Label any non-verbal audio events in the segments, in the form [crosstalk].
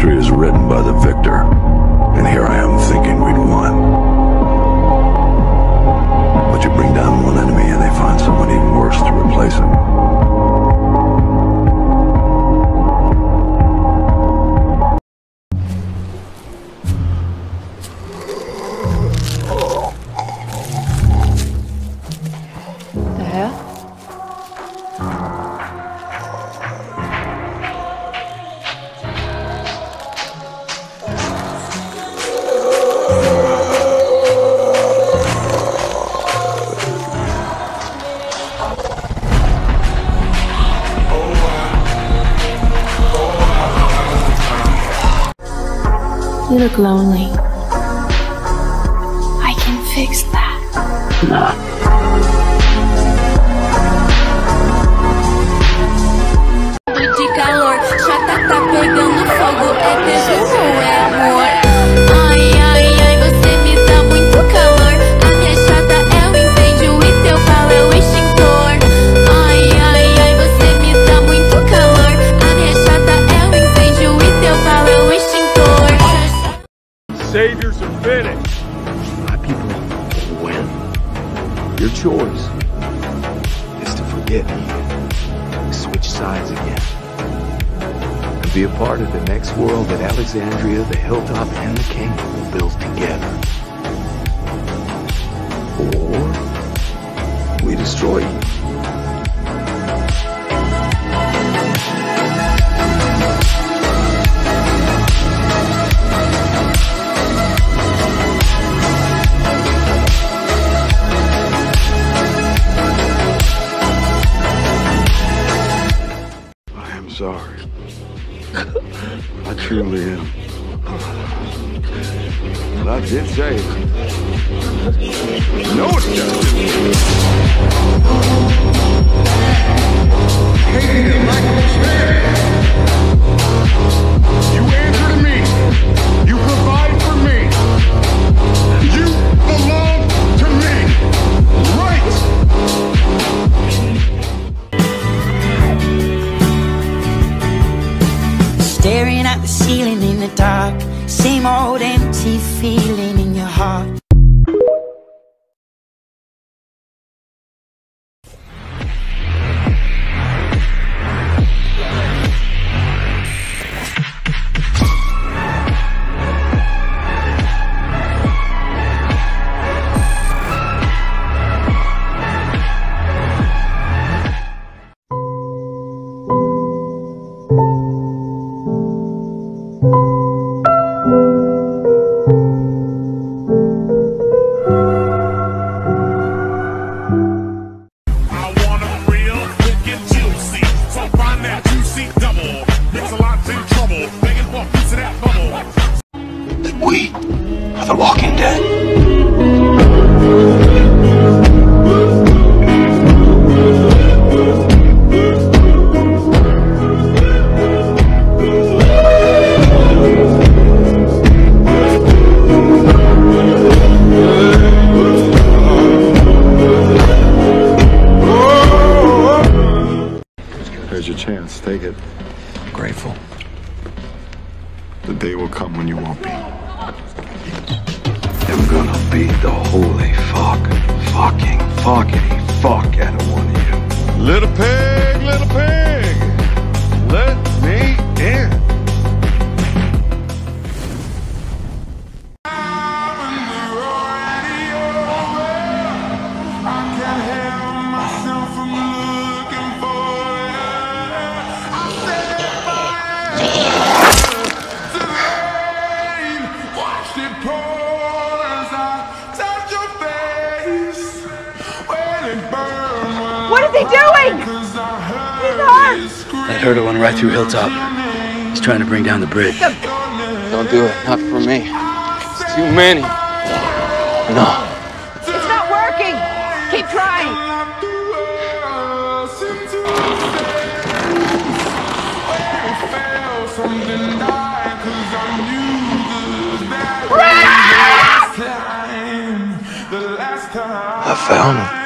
History is written by the victor. And here I am thinking we'd won. But you bring down one enemy and they find someone even worse to replace him. The hell? You look lonely. I can fix that. de calor, chata tá pegando fogo, é desejo é be a part of the next world that Alexandria, the Hilltop, and the Kingdom will build together. Or we destroy you. Truly am. I did say it. No, it's just. You your chance. Take it. I'm Grateful. The day will come when you won't be. I'm gonna beat the holy fuck, fucking, fuckity fuck out of one of you. Little pig, little pig. Let me in. He doing? He's hurt. That herder went right through Hilltop. He's trying to bring down the bridge. Don't do it. Not for me. It's too many. No. It's not working. Keep trying. I found him.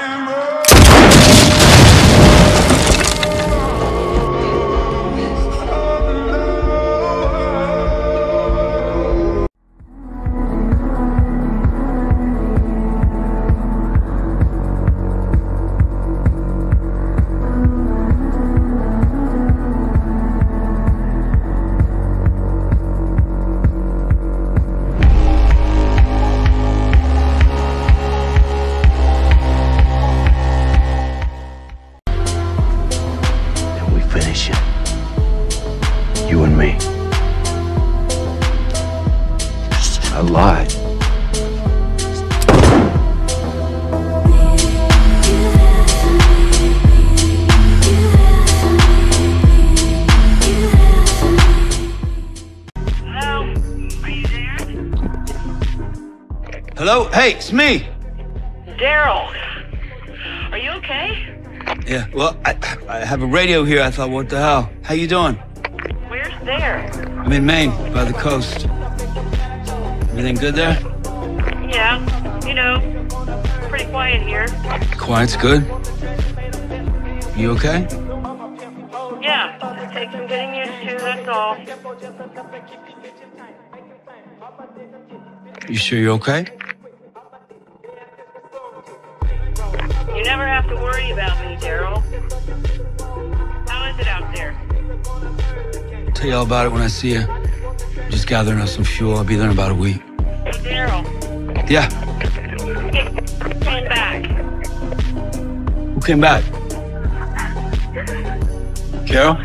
Lied. Hello? Are you there? Hello? Hey, it's me. Daryl, are you okay? Yeah, well, I, I have a radio here. I thought, what the hell? How you doing? Where's there? I'm in Maine, by the coast. Everything good there? Yeah, you know, pretty quiet here. Quiet's good. You okay? Yeah, just takes some getting used to, that's all. You sure you're okay? You never have to worry about me, Daryl. How is it out there? I'll tell you all about it when I see you. I'm just gathering up some fuel. I'll be there in about a week. Hey, Daryl, Yeah. came back. Who came back? Carol?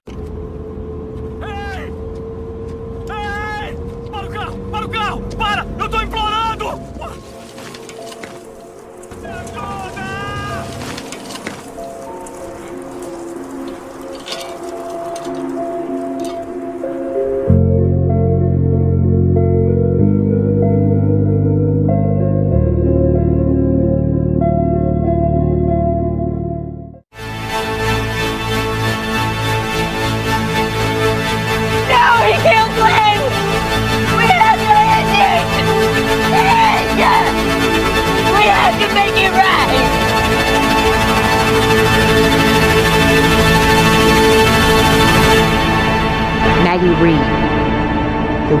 [laughs]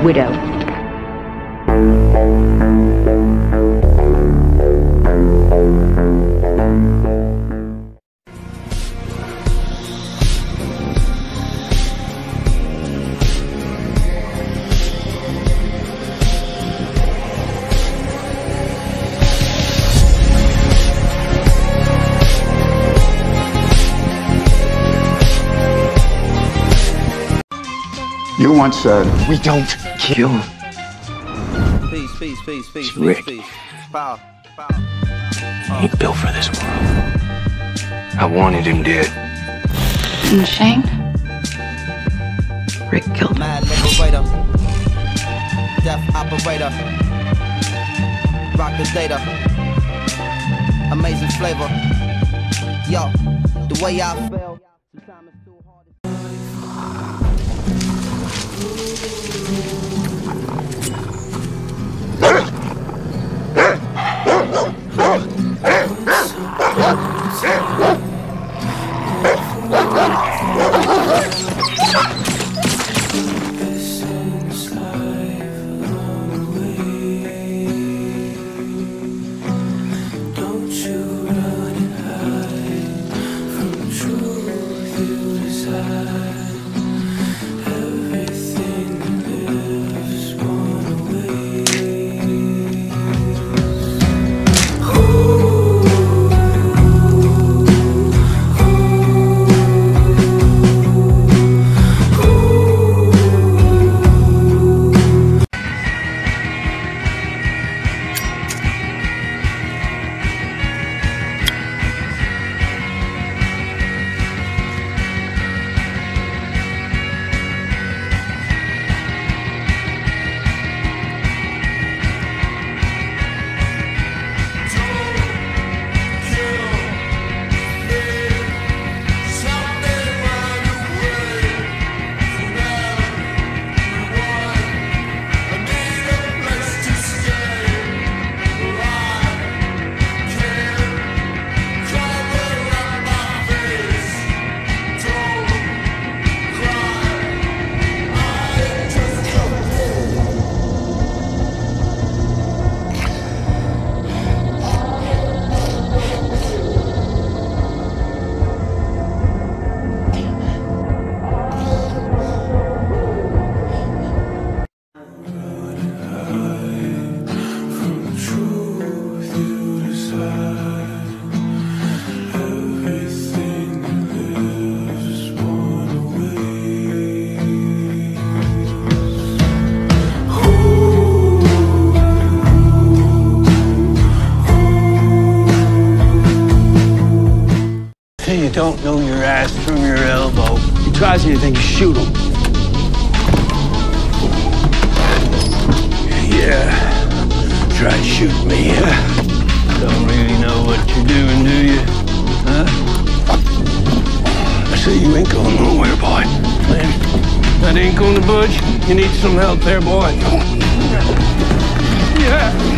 widow. Once said, we don't kill. Peace, peace, peace, peace, peace, Rick. peace. Power, He ain't built for this world. I wanted him dead. And Shane? Rick killed him. Mad liberator. Death operator. Rock the data. Amazing flavor. Yo, the way I feel. Ah! Don't know your ass from your elbow. He tries anything, shoot him. Yeah. Try to shoot me, huh? Don't really know what you're doing, do you? Huh? I say you ain't going nowhere, boy. Man, that ain't gonna budge. You need some help there, boy. Yeah.